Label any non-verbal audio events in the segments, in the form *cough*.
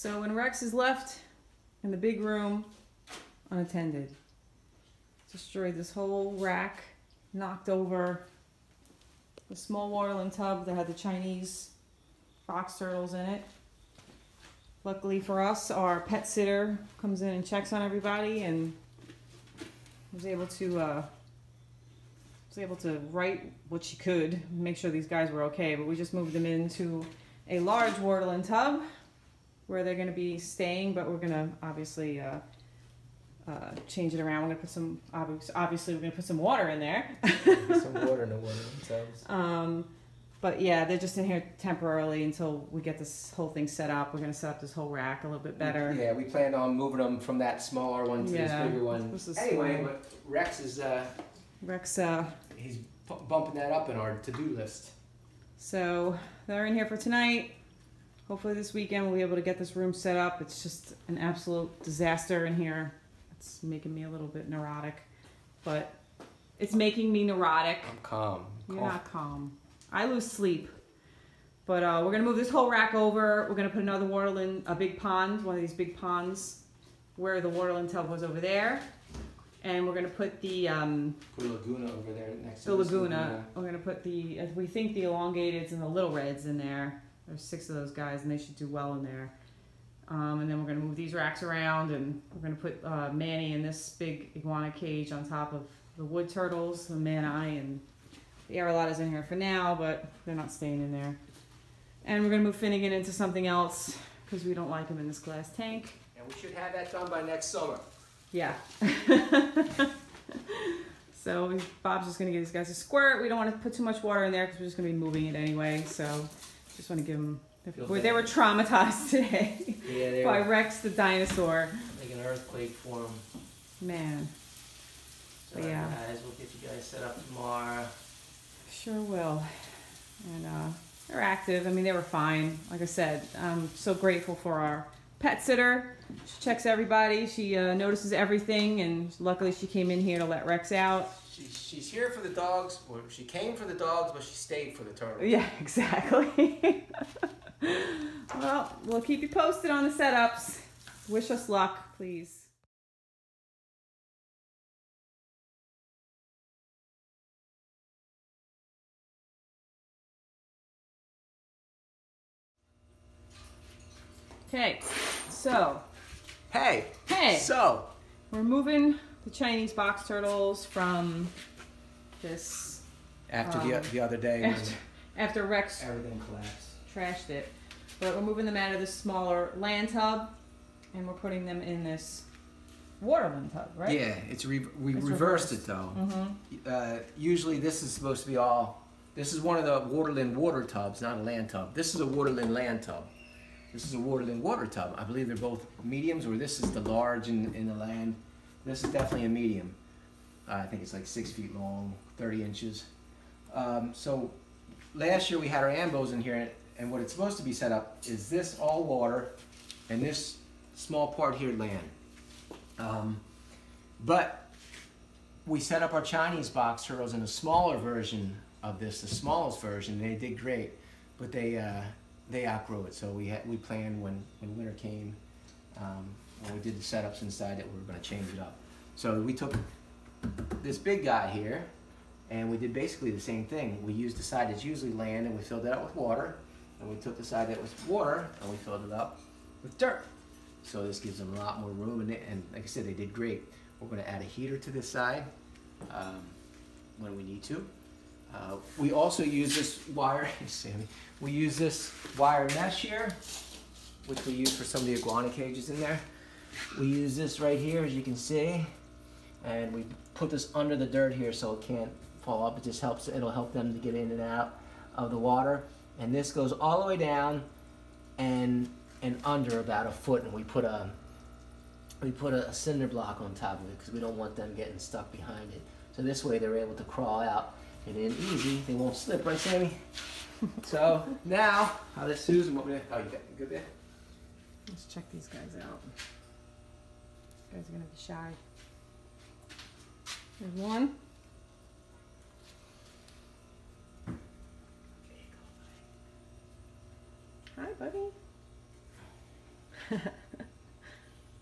So when Rex is left in the big room unattended, destroyed this whole rack, knocked over the small waterland tub that had the Chinese box turtles in it. Luckily for us, our pet sitter comes in and checks on everybody and was able to uh, was able to write what she could, make sure these guys were okay. But we just moved them into a large waterland tub where they're going to be staying. But we're going to obviously uh, uh, change it around. We're going to put some obvi- obviously we're going to put some water in there. Some *laughs* water in the water tubs. Um, but yeah, they're just in here temporarily until we get this whole thing set up. We're gonna set up this whole rack a little bit better. Yeah, we planned on moving them from that smaller one to Yeah, this bigger one. this is Anyway, but Rex is uh, Rex, uh, he's bumping that up in our to-do list. so they're in here for tonight. Hopefully this weekend we'll be able to get this room set up. It's just an absolute disaster in here. It's making me a little bit neurotic, but it's making me neurotic. I'm calm. You're Calm. not calm. I lose sleep. But uh, we're gonna move this whole rack over. We're gonna put another waterland, a big pond, one of these big ponds, where the waterland tub was over there, and we're gonna put the um, Put a Laguna over there next the to this Laguna. We're gonna put the uh, we think the elongateds and the little reds in there. There's six of those guys, and they should do well in there. Um, and then we're gonna move these racks around, and we're gonna put uh, Manny in this big iguana cage on top of the wood turtles, the Manai, and the Areolatas in here for now, but they're not staying in there. And we're gonna move Finnegan into something else because we don't like him in this glass tank. And we should have that done by next summer. Yeah. *laughs* so Bob's just gonna give these guys a squirt. We don't want to put too much water in there because we're just gonna be moving it anyway. So just want to give them. They, they were traumatized *laughs* today Yeah, they're by Rex the dinosaur. Like an earthquake for them. Man, So Yeah. guys, we'll get you guys set up tomorrow. sure will. And uh, they're active. I mean, they were fine. Like I said, I'm so grateful for our pet sitter. She checks everybody. She uh, notices everything, and luckily she came in here to let Rex out. She, she's here for the dogs. Or she came for the dogs, but she stayed for the turtles. Yeah, *laughs* exactly. *laughs* well, we'll keep you posted on the setups. Wish us luck, please. Okay, so, Hey. hey, So. we're moving the Chinese box turtles from this After Um, the, the other day after, after Rex everything collapsed. trashed it. But we're moving them out of this smaller land tub, and we're putting them in this waterland tub, right? Yeah, it's re- we It's reversed reversed. it though. Mm-hmm. Uh, usually this is supposed to be all. This is one of the waterland water tubs, not a land tub. This is a waterland land tub. This is a waterland water tub. I believe they're both mediums, or this is the large in, in the land. This is definitely a medium. Uh, I think it's like six feet long, 30 inches. Um, so last year we had our ambos in here, and what it's supposed to be set up is this all water, and this small part here land. Um, but we set up our Chinese box turtles in a smaller version of this, the smallest version. They did great, but they uh, they outgrew it. So we had we planned when when winter came, um, when we did the setups inside that we were going to change it up. So we took this big guy here, and we did basically the same thing. We used the side that's usually land, and we filled it up with water. And we took the side that was water, and we filled it up with dirt. So this gives them a lot more room, and, they, and like I said, they did great. We're going to add a heater to this side um, when we need to. Uh, we also use this wire, *laughs* Sammy. We use this wire mesh here, which we use for some of the iguana cages in there. We use this right here, as you can see, and we put this under the dirt here so it can't fall up. It just helps. It'll help them to get in and out of the water. And this goes all the way down and and under about a foot, and we put a we put a, a cinder block on top of it because we don't want them getting stuck behind it. So this way they're able to crawl out and in easy. They won't slip, right, Sammy? *laughs* so now, how does Susan? What we? Oh, you got you good there? Let's check these guys out. Guys are gonna be shy. There's one. Hi, buddy. *laughs*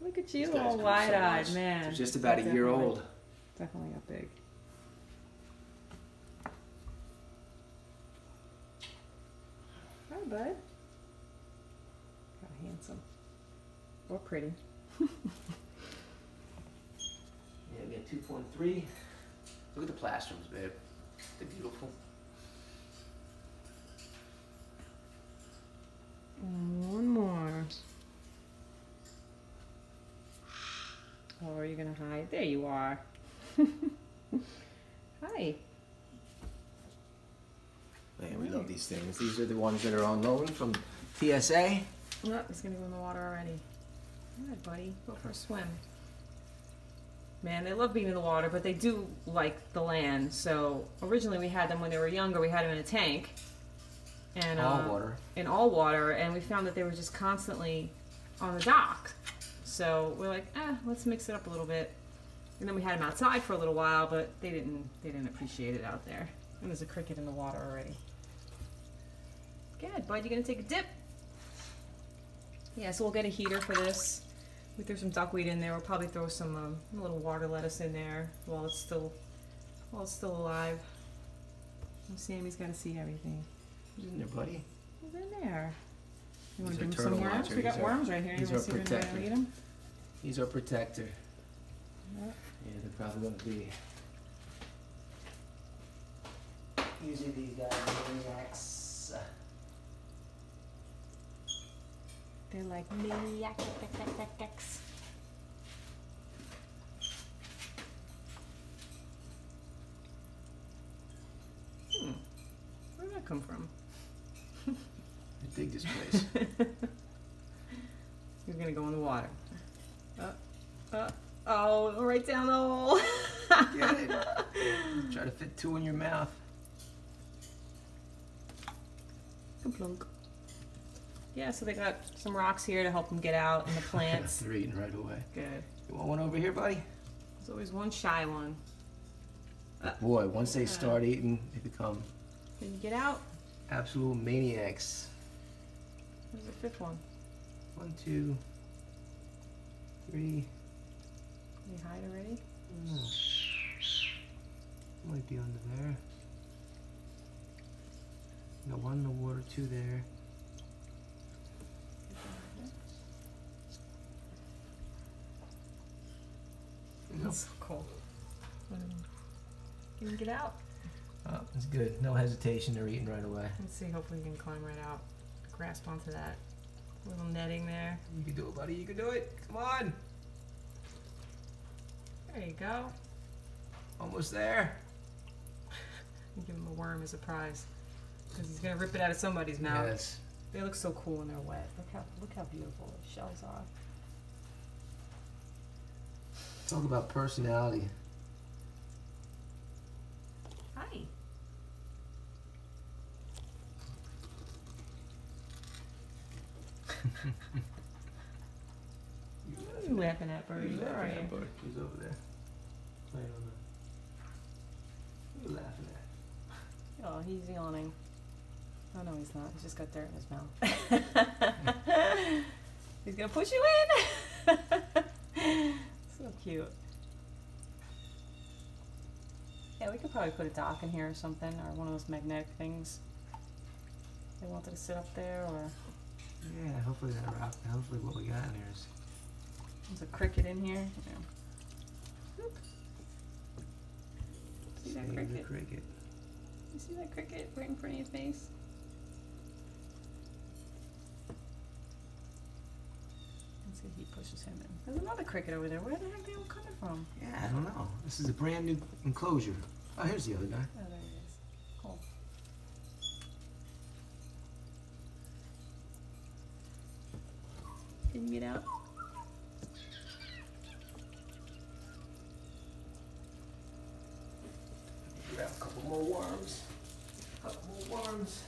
Look at you, all wide-eyed, much. man. They're just about a year old. Definitely got big. Hi, bud. Got handsome. Or pretty. *laughs* Yeah, we got two point three. Look at the plastrums, babe. They're beautiful. And one more. Oh, are you gonna hide? There you are. *laughs* Hi. Man, we love these things. These are the ones that are on loan from TSA. Oh, he's gonna go in the water already. All right, buddy. Go for a swim. Man, they love being in the water, but they do like the land. So originally we had them when they were younger. We had them in a tank, and All uh, water. in all water, and we found that they were just constantly on the dock. So we're like, eh, let's mix it up a little bit. And then we had them outside for a little while, but they didn't they didn't appreciate it out there. And there's a cricket in the water already. Good, bud. You gonna take a dip? Yeah, so we'll get a heater for this. We threw some duckweed in there. We'll probably throw some um, a little water lettuce in there while it's still while it's still alive. And Sammy's got to see everything. Who's in there, buddy? Who's in there? You want to give him some worms? watcher. We got are- worms right here. You want to see if anybody will protected. eat them? He's our protector. Yep. Yeah, they're probably going to be. Usually these guys are maniacs. They're like maniacs. Hmm. Where did that come from? I dig this place. *laughs* He's gonna go in the water. Uh, uh, oh, right down the hole. Get it? *laughs* Try to fit two in your mouth. Kaplunk. Yeah, so they got some rocks here to help them get out and the *laughs* plants. They're eating right away. Good. You want one over here, buddy? There's always one shy one. Boy, once they start eating, they become Can you get out? absolute maniacs. Where's the fifth one? One, two, three. Can you hide already? Hmm. Might be under there. Got one in the water, two there. That's so cool. Can you get out? Oh, that's good. No hesitation. They're eating right away. Let's see. Hopefully, you can climb right out. Grasp onto that little netting there. You can do it, buddy. You can do it. Come on. There you go. Almost there. *laughs* Give him a worm as a prize, because he's gonna rip it out of somebody's mouth. Yes. They look so cool when they're wet. Look how look how beautiful the shells are. Talk about personality. Hi. What *laughs* are you laughing at, Birdie? Where are you? He's over there. Playing on the. What are you laughing at? Oh, he's yawning. Oh no, he's not. He's just got dirt in his mouth. *laughs* *laughs* he's gonna push you in. Cute. Yeah, we could probably put a dock in here or something, or one of those magnetic things. They wanted to sit up there, or Yeah, hopefully that rock. Hopefully what we got in here is. there's a cricket in here. Yeah. See that cricket? cricket. You see that cricket right in front of your face? Let's see if he pushes him in. There's another cricket over there. Where the heck are they all coming from? Yeah, I don't know. This is a brand new enclosure. Oh, here's the other guy. Oh, there he is. Cool. Can you get out? Grab a couple more worms. A couple more worms.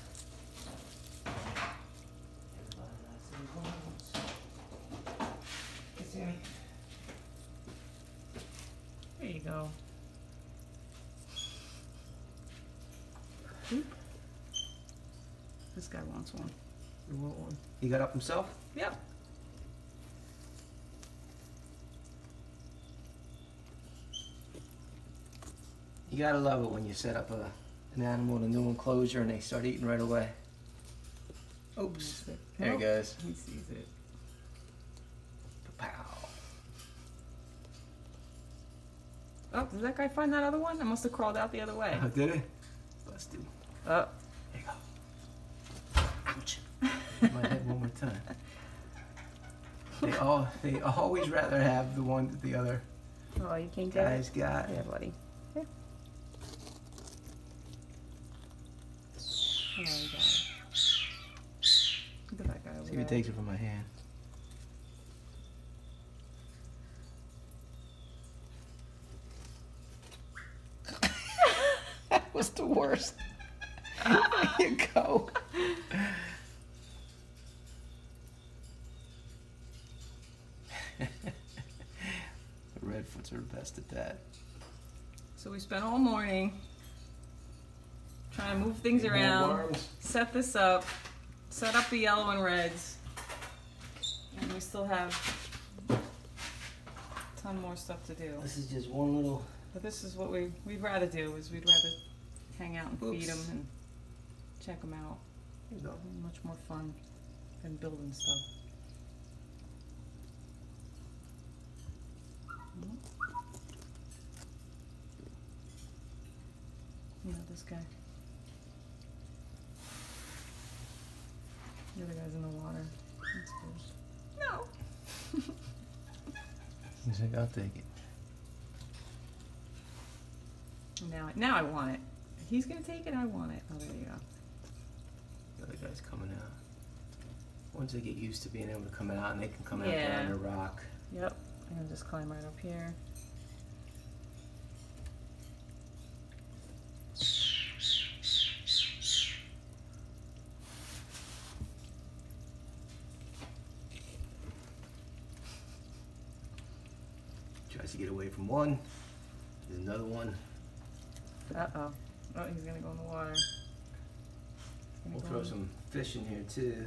go. Hmm? This guy wants one. You want one? He got up himself? Yep. You gotta love it when you set up a, an animal in a new enclosure and they start eating right away. Oops. There he goes. He sees it. Oh, did that guy find that other one? I must have crawled out the other way. Oh, did it? Busted. Oh, There you go. Ouch. My head one more time. They *laughs* all they always rather have the one that the other oh, you can't get it. guys got. Yeah, buddy. Here. Oh, you got it. Look at that guy over See if he takes it from my hand. Was the worst. *laughs* there you go. the redfoots are the best at that. So we spent all morning trying to move things More around, set this up, set up the yellow and reds, and we still have a ton more stuff to do. This is just one little. But this is what we we'd rather do is we'd rather hang out and feed them and check them out. You know. Much more fun than building stuff. Mm-hmm. Yeah, this guy. The other guy's in the water. That's good. No. He's like, I'll take it. Now, now I want it. He's gonna take it, I want it. Oh, there you go. The other guy's coming out. Once they get used to being able to come out and they can come out Yeah. behind the rock. Yep. I'm gonna just climb right up here. Tries to get away from one. There's another one. Uh oh. Oh, he's gonna go in the water. We'll go throw in- some fish in here too.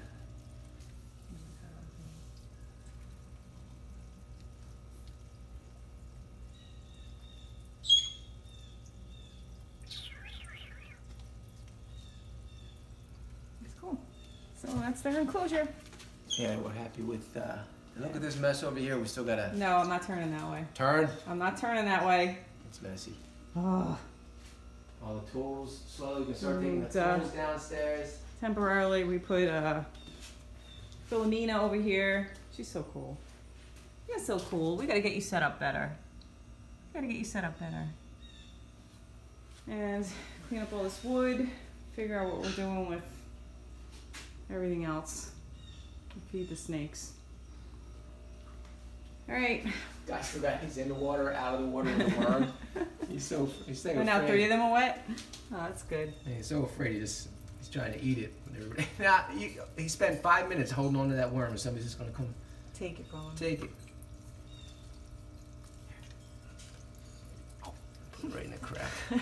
It's cool. So that's their enclosure. Yeah, we're happy with. Uh, look at this mess over here. We still gotta No, I'm not turning that way. turn. I'm not turning that way. It's messy. Oh, All the tools. Slowly we can start taking the uh, tools downstairs. temporarily we put uh, Philomena over here. She's so cool. You're so cool. We gotta get you set up better. We gotta get you set up better. And clean up all this wood. Figure out what we're doing with everything else. Feed the snakes. All right. Guys forgot he's in the water, out of the water with a worm. he's so he's so Oh, now three of them are wet. Oh, that's good. Yeah, he's so afraid he just he's trying to eat it. everybody- *laughs* Now you, he spent five minutes holding on to that worm, and somebody's just gonna come Take it, Colin. take it. Oh, it right in the crack. *laughs*